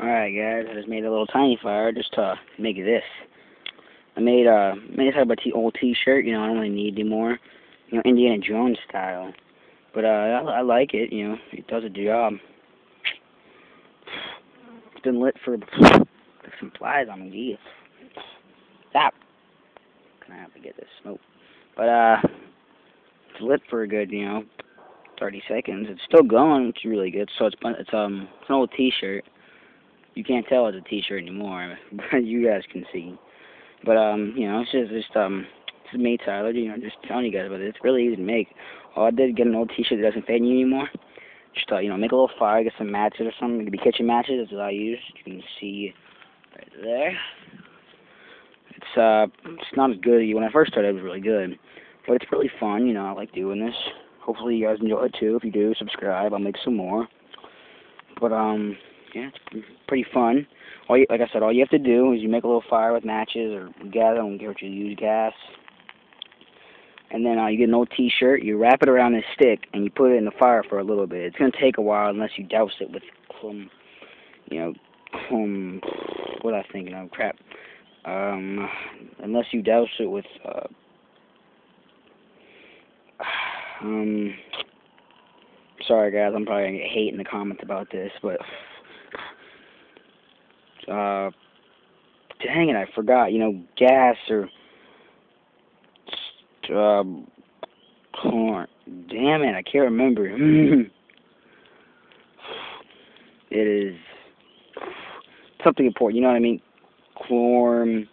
Alright guys, I just made a little tiny fire just to make this. I made uh made this out of a t old t-shirt, you know, I don't really need anymore. You know, Indiana Jones style. But uh I, I like it, you know, it does a job. It's been lit for some flies on me, geez. Stop. Can I have to get this smoke? But uh it's lit for a good, you know, thirty seconds. It's still going, it's really good. So it's it's um it's an old t-shirt you can't tell it's a t-shirt anymore, but you guys can see. But um, you know, it's just just um, this is me, Tyler. You know, just telling you guys about it. It's really easy to make. All I did get an old t-shirt that doesn't fit you anymore. Just uh, you know, make a little fire, get some matches or something. It be kitchen matches. That's what I use. You can see right there. It's uh, it's not as good. When I first started, it was really good, but it's really fun. You know, I like doing this. Hopefully, you guys enjoy it too. If you do, subscribe. I'll make some more. But um yeah, it's pretty fun. All you, like I said, all you have to do is you make a little fire with matches or gas. I don't care what you use, gas. And then uh, you get an old T-shirt. You wrap it around this stick and you put it in the fire for a little bit. It's gonna take a while unless you douse it with some, you know, um, what I thinking of crap. Um, unless you douse it with uh, um. Sorry guys, I'm probably gonna get hate in the comments about this, but uh, dang it, I forgot. You know, gas or um, corn. Damn it, I can't remember. it is something important. You know what I mean? Corn,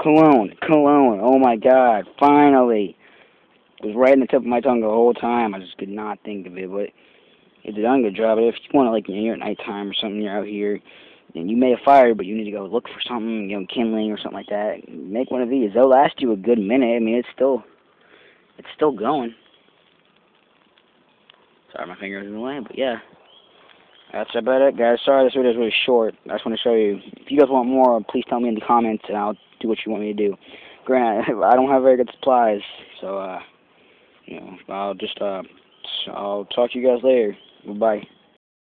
cologne, cologne. Oh my God! Finally, it was right in the tip of my tongue the whole time. I just could not think of it, but it did a good job. If you want to, like, you know, you're at nighttime or something, you're out here and you may have fire, but you need to go look for something, you know, kindling or something like that. Make one of these. They'll last you a good minute. I mean, it's still, it's still going. Sorry, my finger's in the way, but yeah. That's about it, guys. Sorry this video is really short. I just want to show you. If you guys want more, please tell me in the comments, and I'll do what you want me to do. Granted, I don't have very good supplies, so, uh, you know, I'll just, uh, I'll talk to you guys later. Bye-bye.